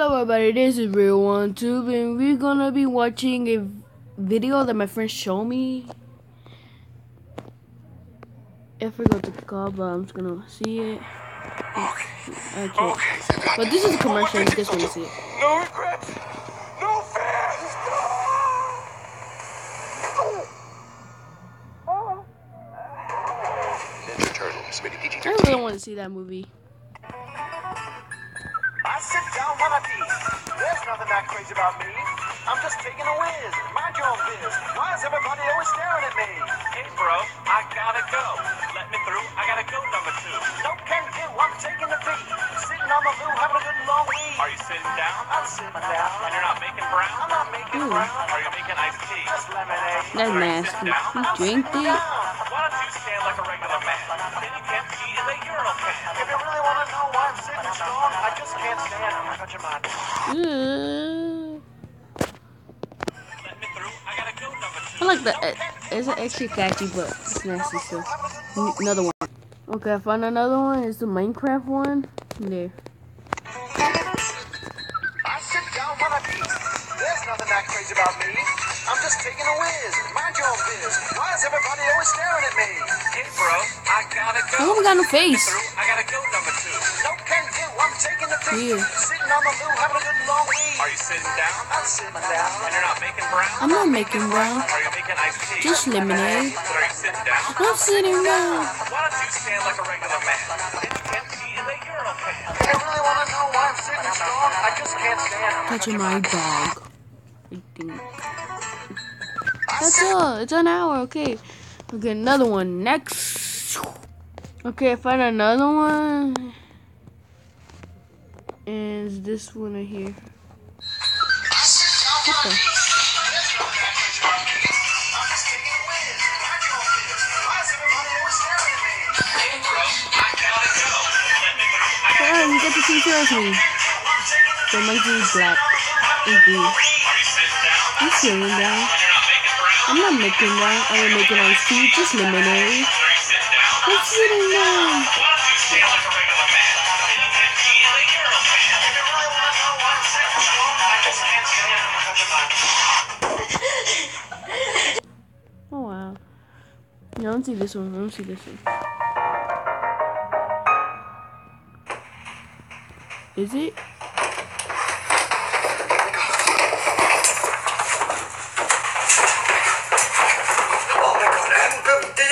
Hello everybody, this is Real One Tube and we're gonna be watching a video that my friend showed me. I forgot the call, but I'm just gonna see it. Okay. Okay. Okay. But this is a commercial, you just wanna see it. No regrets. No fears. Ninja Turtles, rated I PG-13. really want to see that movie. Nothing that crazy about me. I'm just taking a whiz. Mind your own biz. Why is everybody always staring at me? Hey bro, I gotta go. Let me through, I gotta go number two. No can do. I'm taking a pee. Sitting on the loo, having a good long week. Are you sitting down? I'm sitting down. And you're not making brown? I'm not making Ooh. brown. Are you making iced tea? Just lemonade. That's nasty. He drank it. Why don't you stand like a regular man? If you really want to know why I'm sitting strong, I just can't stand touching my Ugh. Let me through, I gotta go number two. I like the. Uh, it's extra catchy, but it's nasty still. N- Another one. Okay, I found another one. It's the Minecraft one. There. I sit down when I pee. There's nothing that crazy about me. I'm just taking a whiz. Mind your own biz. Why is everybody always staring at me? Hey bro, I gotta go. I haven't got no face. Week. Are you sitting down? I'm sitting down. And you're not making brown? I'm not making brown. Are you making iced tea? Just lemonade. But are you sitting down? I'm sitting down. Why don't you stand like a regular man? Then you can't pee in the urinal can. If really want to know why I'm sitting strong, I just can't stand Touching my dog. That's all. It's an hour. Okay. Okay, another one. Next. Okay, I found another one. It's this one right here. What the? Yeah, you get to see of me. The monkey is black and green. I'm sitting down. I'm not making brown. I'm making iced tea. Just lemonade. I'm sitting down. Don't see this one. I don't see this one. Is it?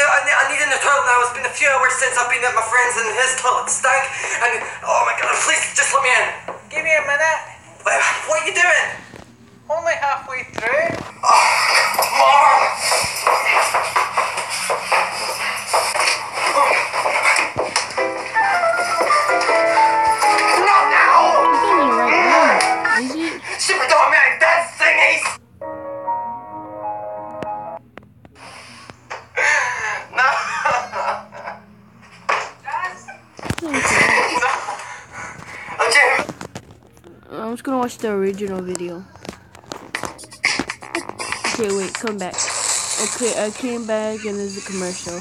I, I now. It's been a few hours since I've been at my friend's and his toilet stank. And oh my god, please watch the original video. Okay, wait, come back. Okay, I came back and there's a commercial.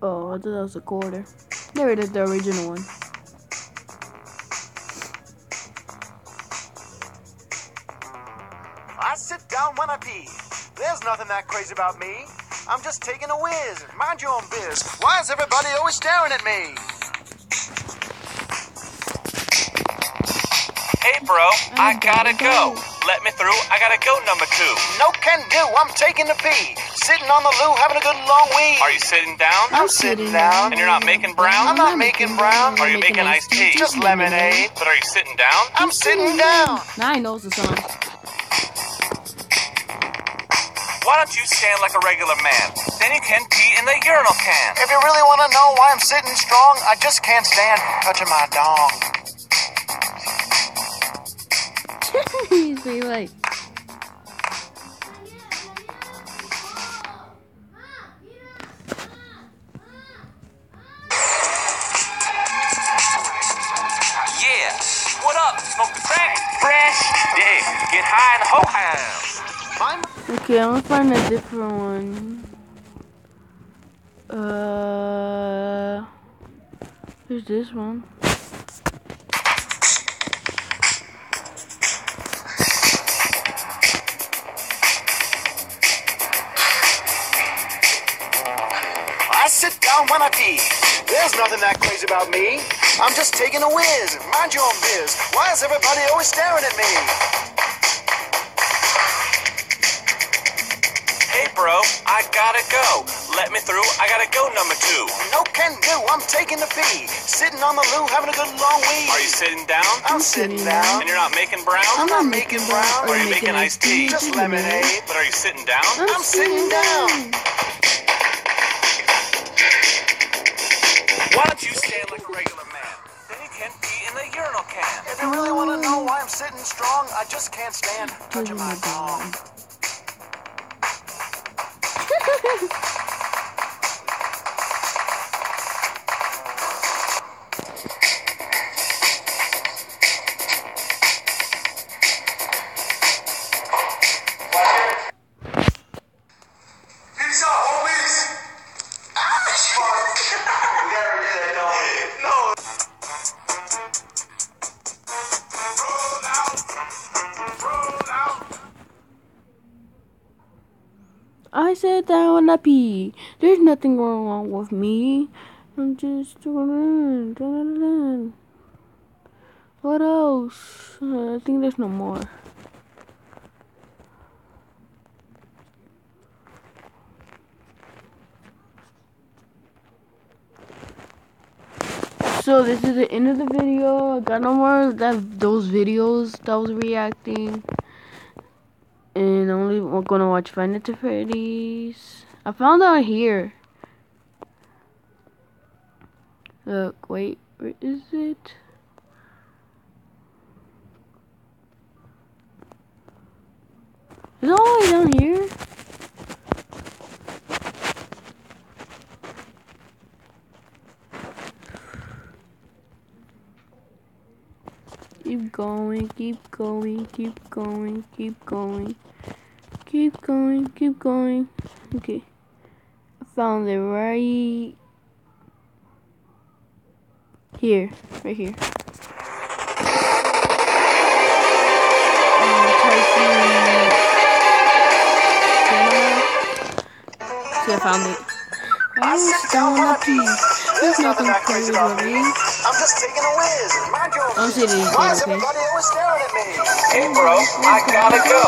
Oh, I thought that was a quarter. There it is, the original one. I sit down when I pee. There's nothing that crazy about me. I'm just taking a whiz. Mind your own biz. Why is everybody always staring at me? Hey bro, I mm-hmm. gotta go. Let me through, I gotta go number two. No can do. I'm taking a pee. Sitting on the loo, having a good long week. Are you sitting down? I'm sitting sitting down. And you're not making brown? I'm not making brown. Are you making iced tea? Just lemonade. But are you sitting down? I'm sitting down. Now I know the song. Why don't you stand like a regular man? Then you can pee in the urinal can. If you really want to know why I'm sitting strong, I just can't stand touching my dong. He's pretty like. Yeah. What up? Smoke the crack? Fresh? Yeah. Get high in the whole house. Okay, I'm gonna find a different one. Uh, here's this one. I sit down when I pee. There's nothing that crazy about me. I'm just taking a whiz. Mind your own biz. Why is everybody always staring at me? Gotta go. Let me through. I gotta go, number two. No can do. I'm taking the pee. Sitting on the loo, having a good long wee. Are you sitting down? I'm sitting sitting down. down. And you're not making brown? I'm not not making making brown. brown. Are you making iced tea? Just lemonade. But are you sitting down? I'm sitting down. Why don't you stand like a regular man? Then you can pee in the urinal can. If you really want to know why I'm sitting strong, I just can't stand touching my dong. Peace said that I pee. There's nothing going wrong with me. I'm just. What else? Uh, I think there's no more. So this is the end of the video. I got no more that those videos that I was reacting. We're gonna watch Nights Freddy's. I found out here. Look, wait, where is it? Is it all the way down here? Keep going, keep going, keep going, keep going. Keep going, keep going. Okay. I found it right here. Right here. I found it. I was down a piece. There's nothing crazy about me. I'm just taking a whiz. Mind your own Don't say anything, Why is okay? everybody always staring at me? Hey, bro, I gotta go.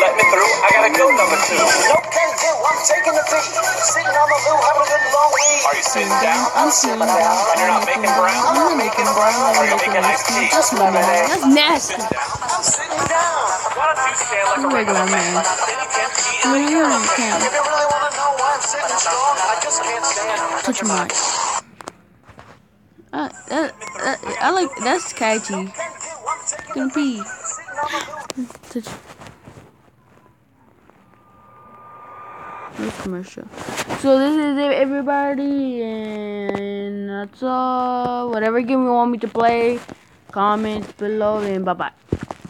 Let me through. I gotta go, number two. No can do. I'm taking the pee. Sitting on the loo, having a good long wee. Are you sitting down? I'm sitting down. And you're not making brown? I'm not making brown. I'm Are you making making iced iced tea. tea? Just lemonade. That's nasty. I'm sitting down. Why don't you stand like I'm a regular regular man? man. Then you can pee in I'm the in urinal urinal can. can. If you really want to know why I'm sitting strong, I just can't stand Touch your mic. Uh, that, that, I like that's catchy. Gonna. This commercial. So this is it, everybody, and that's all. Whatever game you want me to play, comment below, and bye bye.